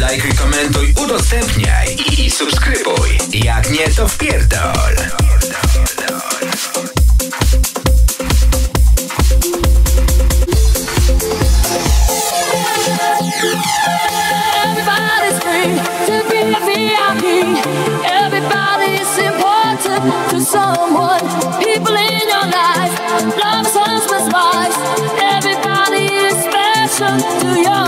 Lajkuj, komentuj, udostępniaj i subskrybuj. Jak nie, to wpierdol. To someone. People in your life, lovers, husbands, wives. Everybody is special to your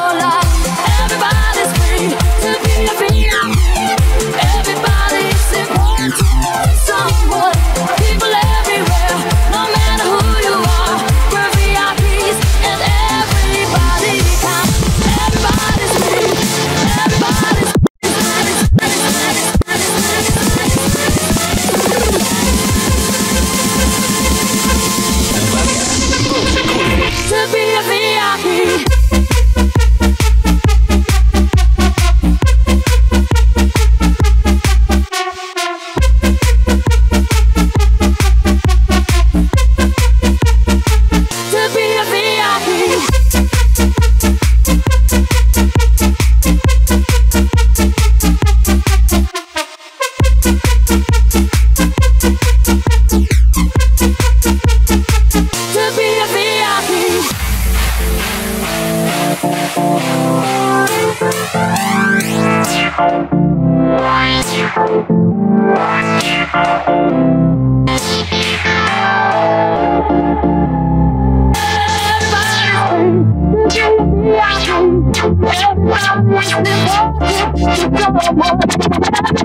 Thank you.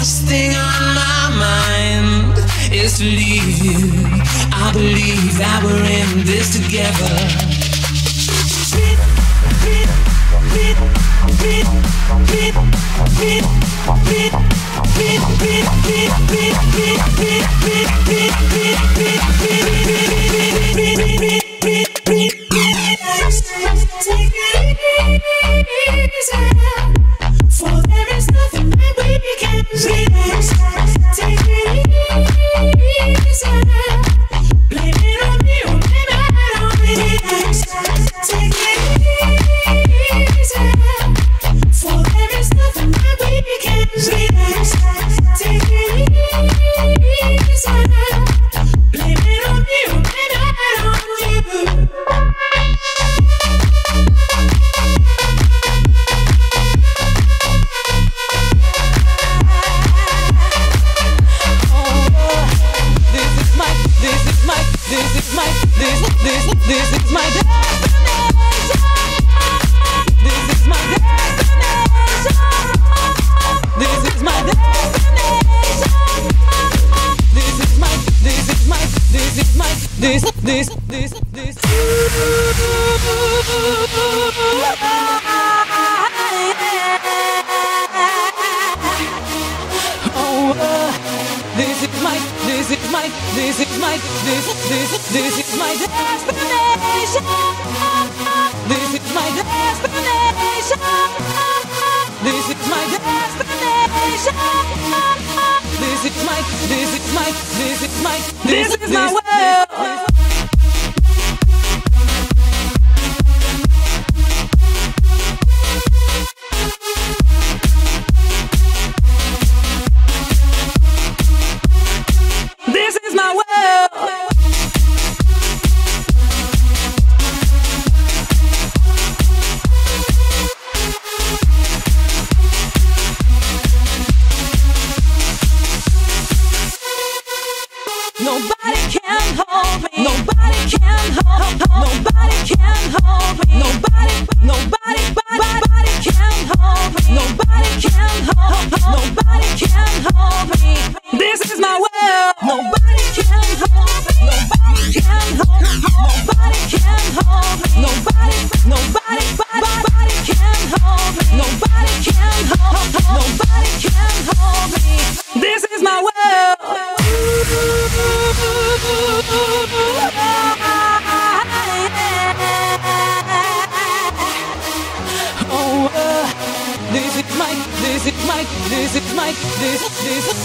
Last thing on my mind is to leave you. I believe that we're in this together. Is my, this is my, this is my,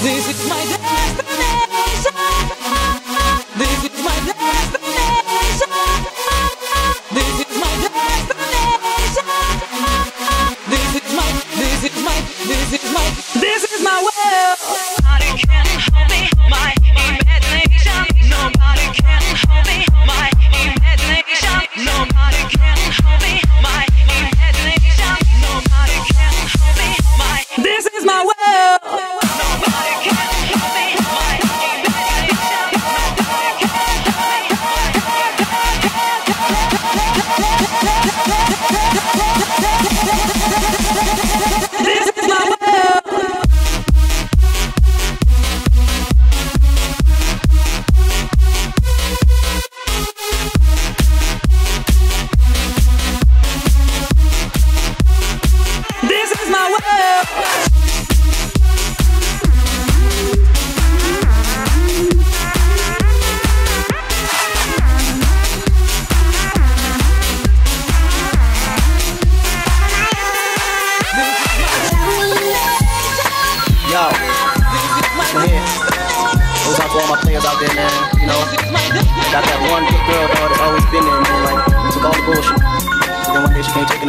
this is my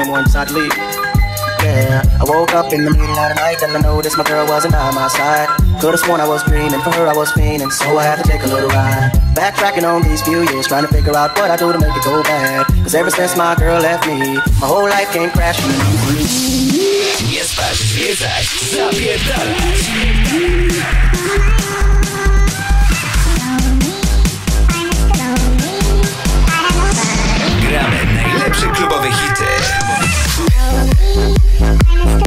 world. Could've sworn I was dreaming, for her I was fiending, so I had to take a little ride. Backtracking on these few years, trying to figure out what I do to make it go bad. Cause ever since my girl left me, my whole life came crashing. Nie spać, zwiedzać. Gramy najlepsze klubowe hity. I'ma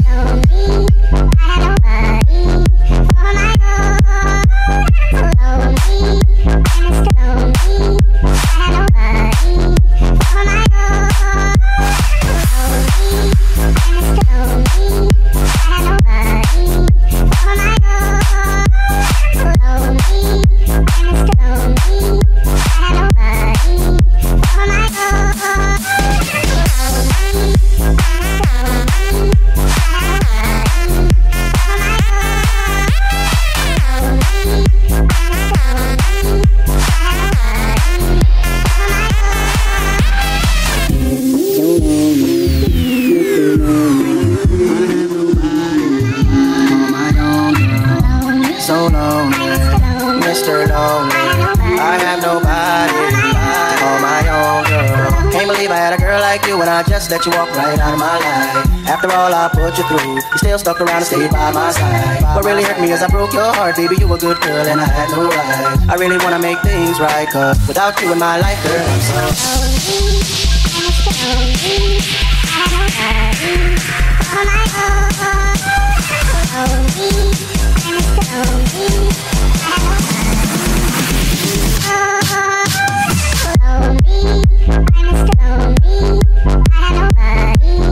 Can't believe I had a girl like you and I just let you walk right out of my life. After all I put you through, you still stuck around and stayed by my side. What really hurt me is I broke your heart, baby. You were a good girl and I had no right. I really wanna make things right, cause without you in my life, girl, I'm so. I'm so stone, I'm a stone, I have nobody.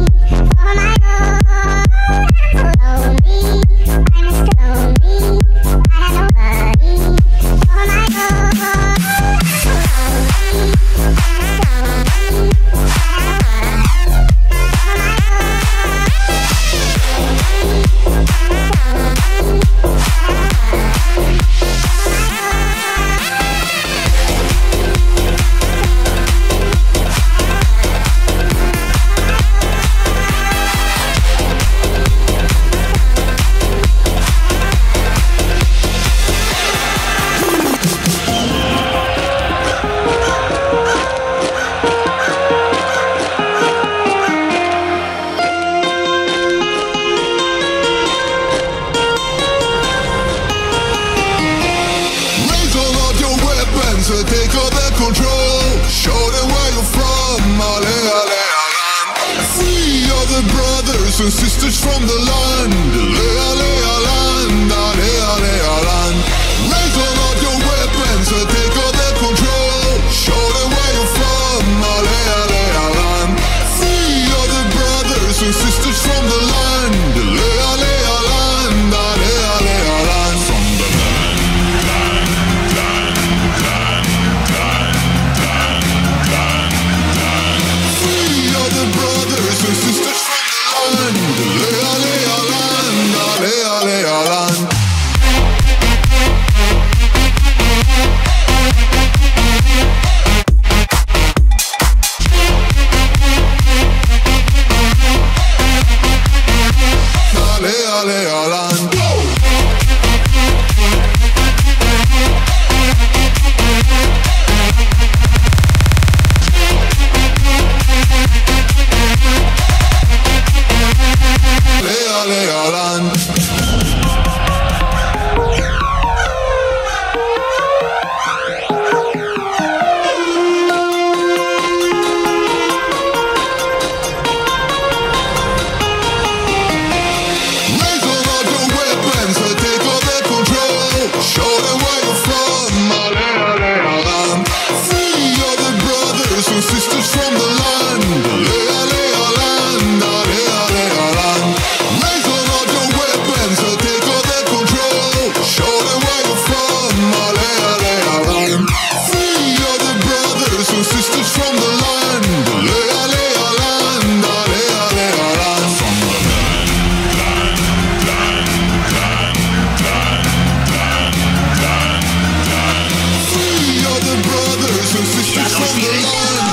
Brothers and sisters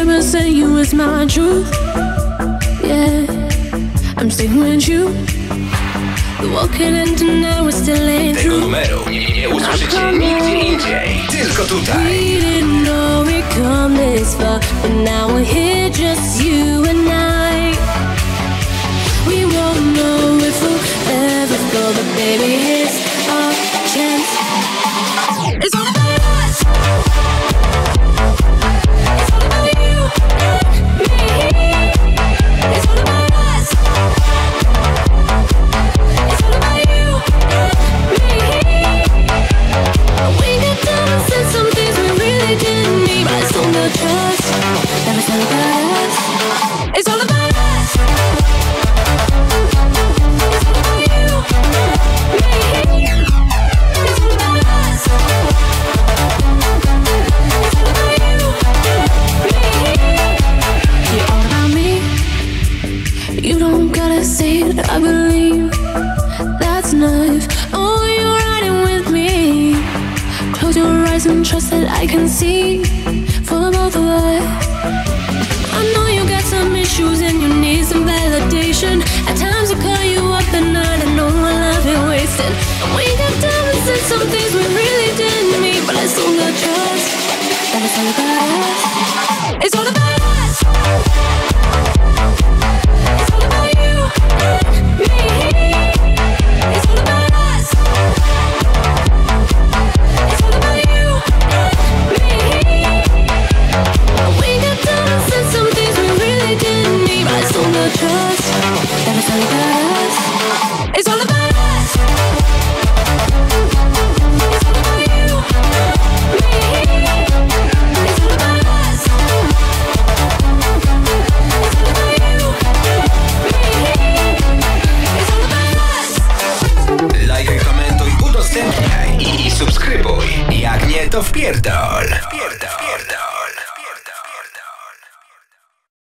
100% you is my truth. Yeah, I'm sticking with you. Tego numeru nie, nie usłyszycie nigdzie indziej, tylko tutaj. We didn't know we'd come this far, but now we're here, just you and I. We won't know if we'll ever go, but baby, here's lies and trust that I can see for both of us. I know you got some issues and you need some validation. At times I call you up at night, and know my love is wasted. And we got time and said some things we really didn't mean, but I still got trust. That it's all about us. It's all about